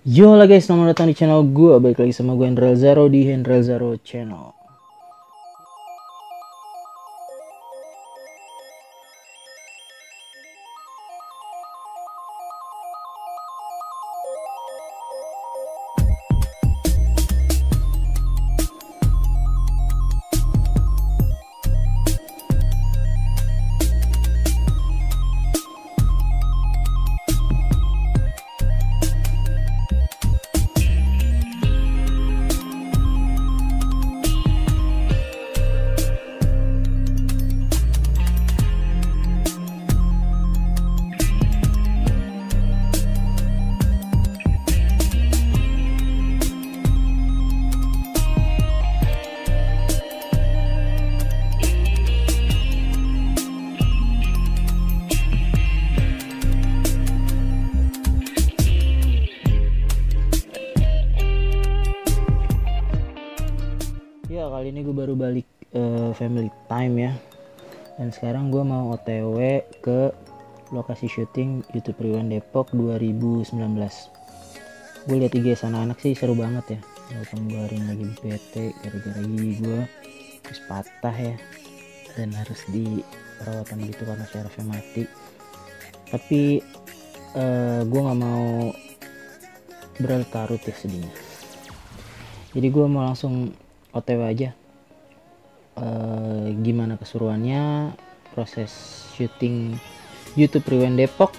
Yo lah guys, selamat datang di channel gue Balik lagi sama gue Hendrel Zaro di Hendrel Zaro Channel Ini gue baru balik eh, family time ya. Dan sekarang gue mau otw ke lokasi syuting YouTube Rewind Depok 2019 Gue liat IG anak-anak sih seru banget ya. Walaupun gue hari lagi bete gara-gara gigi gue Terus patah ya. Dan harus di perawatan gitu karena syarafnya mati. Tapi eh, gue gak mau berlarut ya sedihnya. Jadi gue mau langsung otw aja Eh, gimana keseruannya proses syuting YouTube Rewind Depok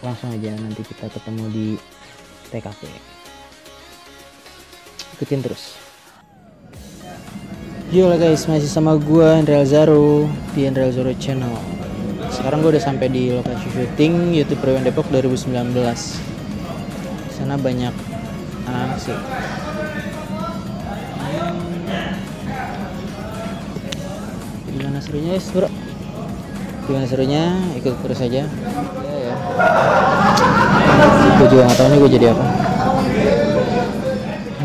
langsung aja nanti kita ketemu di TKP ikutin terus. Yo lah guys masih sama gue Hendrel Zaro di Hendrel Zaro Channel. Sekarang gue udah sampai di lokasi syuting YouTube Rewind Depok 2019 Di sana banyak anak-anak sih serunya guys bro. Gimana serunya? Ikut terus aja. Ya ya. Gue juga gak tau nih gue jadi apa.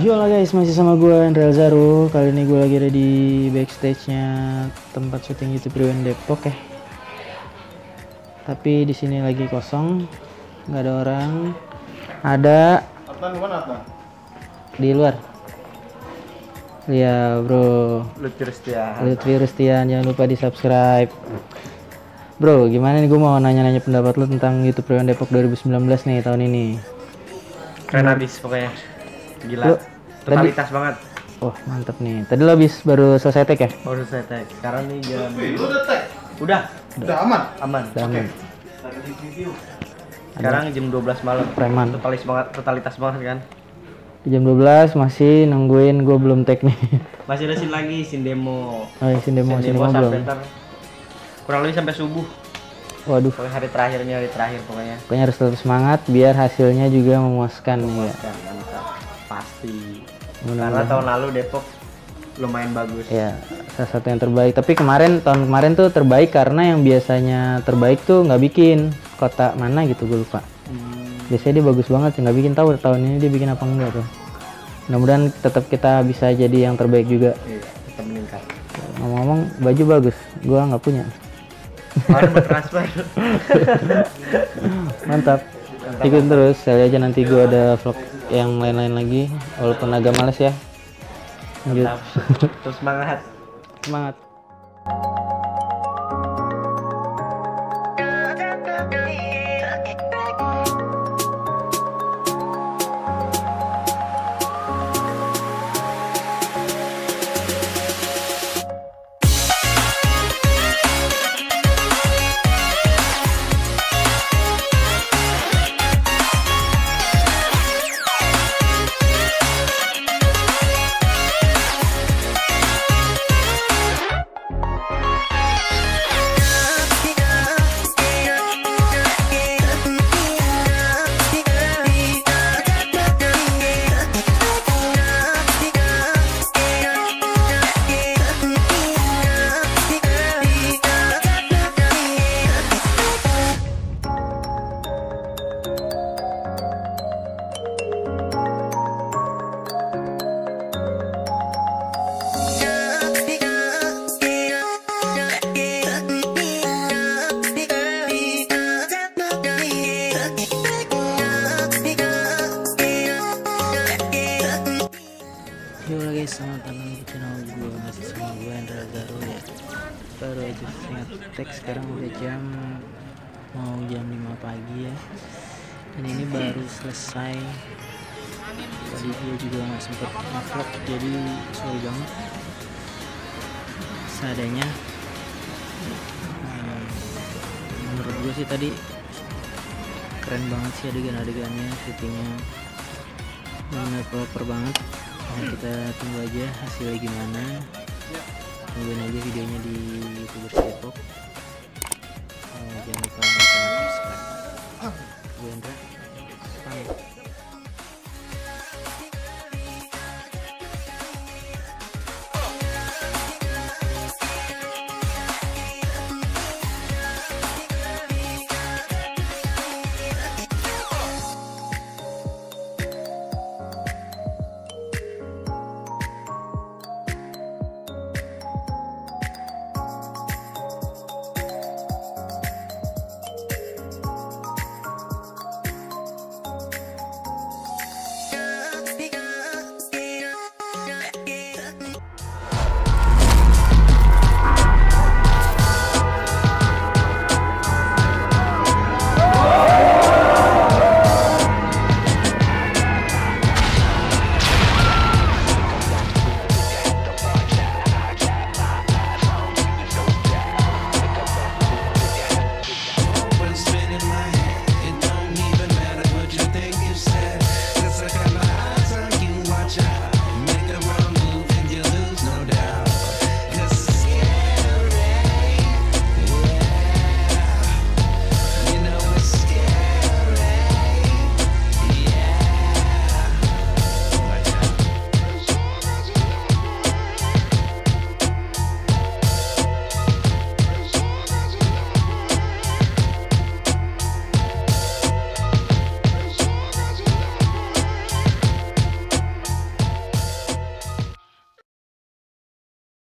Yo lah guys. Masih sama gue Andrel Zaru kali ini gue lagi ada di backstage nya tempat syuting YouTube Rewind Depok ya. Tapi di sini lagi kosong. Nggak ada orang. Ada. Di luar Iya bro Lutfi Rustia. Lutfi Rustian jangan lupa di subscribe Bro gimana nih gue mau nanya-nanya pendapat lu tentang YouTube Rewind Depok 2019 nih tahun ini Keren abis pokoknya. Gila. Lu, Totalitas banget. Wah mantep nih tadi lo habis baru selesai tag ya? Baru saya tag. Sekarang nih jalan. Udah tag. Udah. Udah aman. Aman. Udah aman. Sekarang jam 12 malam. Preman Totalis banget, totalitas banget kan. Jam 12 masih nungguin gue belum tag nih Masih ada scene lagi, scene demo. Oh iya sin demo, sin Scene demo belum kurang lebih sampai subuh. Waduh Pokoknya hari terakhir nih hari terakhir pokoknya. pokoknya harus tetap semangat biar hasilnya juga memuaskan nih ya Kan, mantap. Pasti. Mudah-mudahan. Karena tahun lalu Depok lumayan bagus. ya salah satu yang terbaik tapi kemarin tahun kemarin tuh terbaik karena yang biasanya terbaik tuh nggak bikin kota mana gitu gue lupa Hmm, biasanya dia bagus banget nggak bikin tahu tahun ini dia bikin apa enggak tuh mudah-mudahan tetap kita bisa jadi yang terbaik juga iya, kita meningkat. ngomong-ngomong baju bagus gua nggak punya transfer. mantap ikutin terus saya aja nanti gua ada vlog yang lain-lain lagi walaupun agak males ya lanjut. Terus semangat. semangat selamat datang di channel gue masih sama gue Andra Garo ya. Baru aja tag sekarang udah jam mau jam 5 pagi ya. Dan ini baru selesai. Tadi gue juga nggak sempet vlog jadi sorry banget. Seadanya Hmm, menurut gue sih tadi keren banget sih adegan-adegannya syutingnya. Benar proper banget nah, kita tunggu aja hasilnya gimana. Tungguin aja videonya di youtuber Depok Eh, jangan lupa like, comment, subscribe gue Indra pamit